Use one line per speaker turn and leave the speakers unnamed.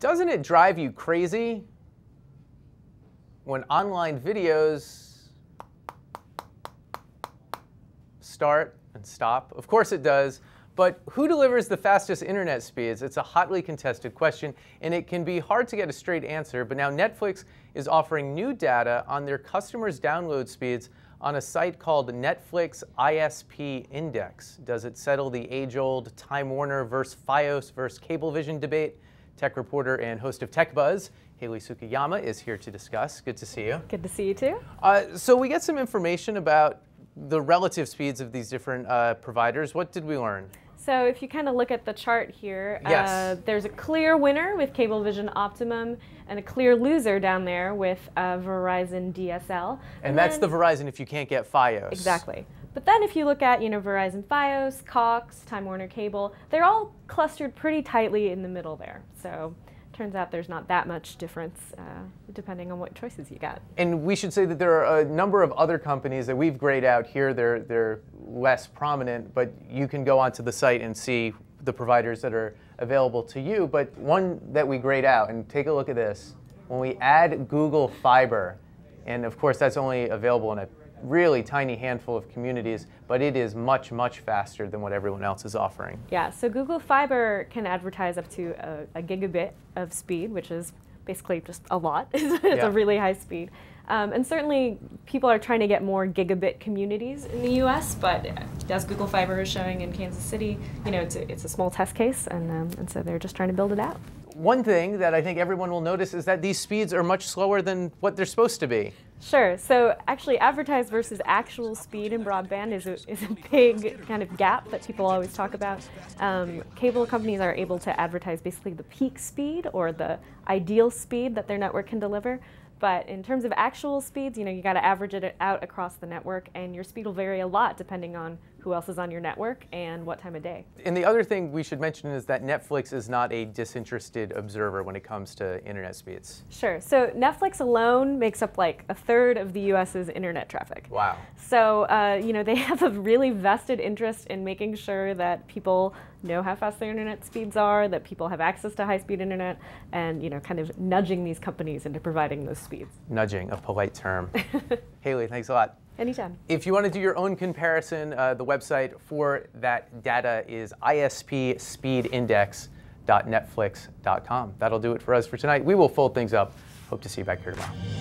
Doesn't it drive you crazy when online videos start and stop? Of course it does. But who delivers the fastest internet speeds? It's a hotly contested question, and it can be hard to get a straight answer. But now Netflix is offering new data on their customers' download speeds on a site called Netflix ISP Index. Does it settle the age old Time Warner versus Fios versus Cablevision debate? Tech reporter and host of Tech Buzz, Hayley Tsukayama, is here to discuss. Good to see you.
Good to see you too.
Uh, so, we get some information about the relative speeds of these different uh, providers. What did we learn?
So if you kind of look at the chart here,
yes.
uh, there's a clear winner with Cablevision Optimum and a clear loser down there with uh, Verizon DSL.
And, and that's then, the Verizon if you can't get Fios.
Exactly. But then if you look at, you know, Verizon Fios, Cox, Time Warner Cable, they're all clustered pretty tightly in the middle there. So turns out there's not that much difference uh, depending on what choices you got.
And we should say that there are a number of other companies that we've grayed out here. They're, they're less prominent, but you can go onto the site and see the providers that are available to you. But one that we grayed out, and take a look at this. When we add Google Fiber, and of course that's only available in a really tiny handful of communities, but it is much, much faster than what everyone else is offering.
Yeah, so Google Fiber can advertise up to a, a gigabit of speed, which is basically just a lot. it's yeah. a really high speed. Um, and certainly people are trying to get more gigabit communities in the US, but as Google Fiber is showing in Kansas City, you know, it's a, it's a small test case, and, um, and so they're just trying to build it out.
One thing that I think everyone will notice is that these speeds are much slower than what they're supposed to be.
Sure. So actually, advertised versus actual speed in broadband is a, is a big kind of gap that people always talk about. Um, cable companies are able to advertise basically the peak speed or the ideal speed that their network can deliver. But in terms of actual speeds, you know, you got to average it out across the network, and your speed will vary a lot depending on who else is on your network and what time of day.
And the other thing we should mention is that Netflix is not a disinterested observer when it comes to internet speeds.
Sure. So Netflix alone makes up like a third of the U.S.'s internet traffic.
Wow.
So uh, you know they have a really vested interest in making sure that people know how fast their internet speeds are, that people have access to high-speed internet, and you know kind of nudging these companies into providing those speeds.
Nudging, a polite term. Hayley, thanks a lot.
Anytime.
If you want to do your own comparison, uh, the website for that data is ispspeedindex.netflix.com. That'll do it for us for tonight. We will fold things up. Hope to see you back here tomorrow.